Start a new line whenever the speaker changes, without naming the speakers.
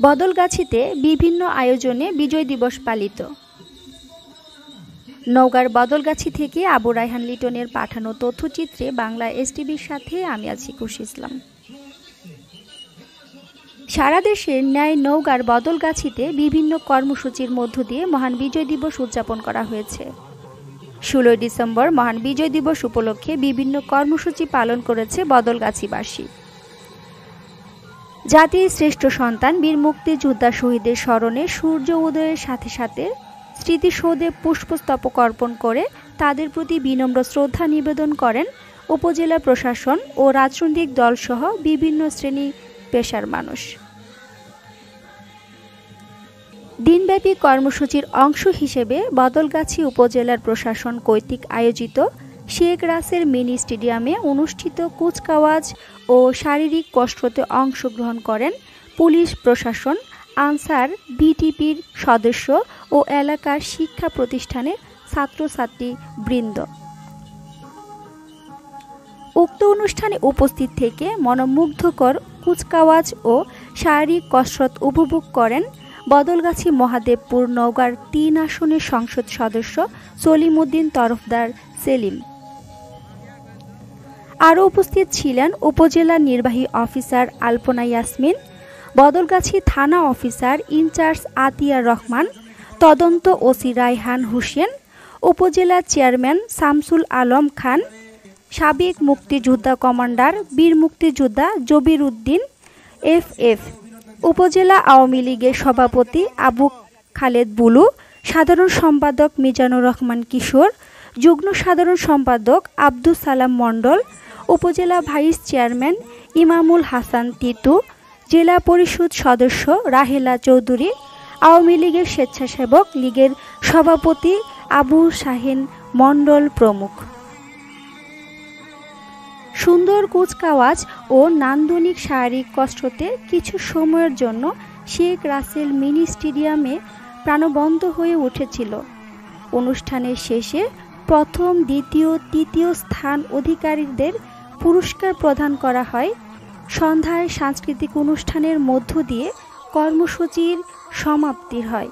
বদলগাছিতে বিভিন্ন আয়োজনে বিজয় দিবস পালিত। নওগাঁর বদলগাছি থেকে আবু রায়হান লিটনের পাঠানো তথ্যচিত্রে বাংলা এসটিভির সাথে আমি আছি খুশি ইসলাম। সারা দেশের ন্যায় নৌগার বদলগাছিতে বিভিন্ন কর্মসূচির মধ্য দিয়ে মহান বিজয় দিবস উদযাপন করা হয়েছে। ষোলোই ডিসেম্বর মহান বিজয় দিবস উপলক্ষে বিভিন্ন কর্মসূচি পালন করেছে বদলগাছিবাসী। জাতির শ্রেষ্ঠ সন্তান বীর মুক্তিযোদ্ধা শহীদের স্মরণে সূর্য উদয়ের সাথে সাথে স্মৃতিসৌধে পুষ্পস্তবক অর্পণ করে তাদের প্রতি বিনম্র শ্রদ্ধা নিবেদন করেন উপজেলা প্রশাসন ও রাজনৈতিক দলসহ বিভিন্ন শ্রেণি পেশার মানুষ। দিনব্যাপী কর্মসূচির অংশ হিসেবে বদলগাছি উপজেলার প্রশাসন কর্তৃক আয়োজিত শেখ রাসের মিনি স্টেডিয়ামে অনুষ্ঠিত কুচকাওয়াজ ও শারীরিক কসরতে অংশগ্রহণ করেন পুলিশ প্রশাসন, আনসার বিটিপির সদস্য ও এলাকার শিক্ষা প্রতিষ্ঠানের ছাত্রছাত্রী বৃন্দ। উক্ত অনুষ্ঠানে উপস্থিত থেকে মনোমুগ্ধকর কুচকাওয়াজ ও শারীরিক কসরত উপভোগ করেন বদলগাছি মহাদেবপুর নওগাঁর তিন আসনের সংসদ সদস্য সলিম উদ্দিন তরফদার সেলিম। আরও উপস্থিত ছিলেন উপজেলা নির্বাহী অফিসার আলপনা ইয়াসমিন, বদলগাছি থানা অফিসার ইনচার্জ আতিয়ার রহমান, তদন্ত ওসি রায়হান হুসেন, উপজেলা চেয়ারম্যান শামসুল আলম খান, সাবেক মুক্তিযোদ্ধা কমান্ডার বীর মুক্তিযোদ্ধা জবির উদ্দিন এফ এফ উপজেলা আওয়ামী লীগের সভাপতি আবু খালেদ বুলু, সাধারণ সম্পাদক মিজানুর রহমান কিশোর, যুগ্ম সাধারণ সম্পাদক আব্দুল সালাম মণ্ডল উপজেলা ভাইস চেয়ারম্যান ইমামুল হাসান তিতু, জেলা পরিষদ সদস্য রাহেলা চৌধুরী, আওয়ামী লীগের স্বেচ্ছাসেবক লীগের সভাপতি আবু শাহিন মণ্ডল প্রমুখ। সুন্দর কুচকাওয়াজ ও নান্দনিক শারীরিক কষ্টতে কিছু সময়ের জন্য শেখ রাসেল মিনি স্টেডিয়ামে প্রাণবন্ত হয়ে উঠেছিল। অনুষ্ঠানের শেষে প্রথম, দ্বিতীয়, তৃতীয় স্থান অধিকারীদের পুরস্কার প্রদান করা হয়। সন্ধ্যায় সাংস্কৃতিক অনুষ্ঠানের মধ্য দিয়ে কর্মসূচির সমাপ্তি হয়।